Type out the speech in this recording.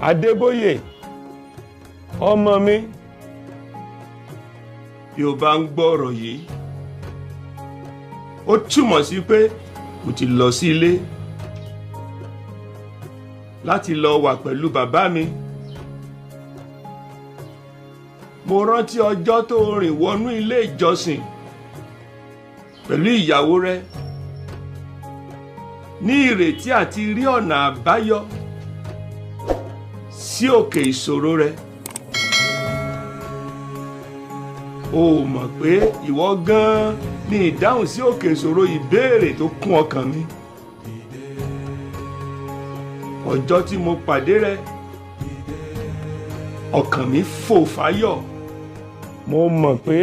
adébóyè ọmọ mi bí o bá ń gbọ́ ọ̀rọ̀ yìí ó túmọ̀ sí pé mo ti lọ sí ilé láti lọ wà pẹ̀lú bàbá mi. Mo rántí ọjọ́ tó rìn wọnú ilé ìjọsìn pẹ̀lú ìyàwó rẹ. Ní ìrètí àti rí ọ̀nà àbáyọ sí òkè ìṣòro rẹ. O mọ̀ pé ìwọ gan-an ni ìdáhùn sí òkè ìṣòro ìbéèrè tó kún ọkàn mi. Ọjọ́ tí mo pàdé rẹ ọkàn mi fò fáyọ̀. Mo mọ̀ pé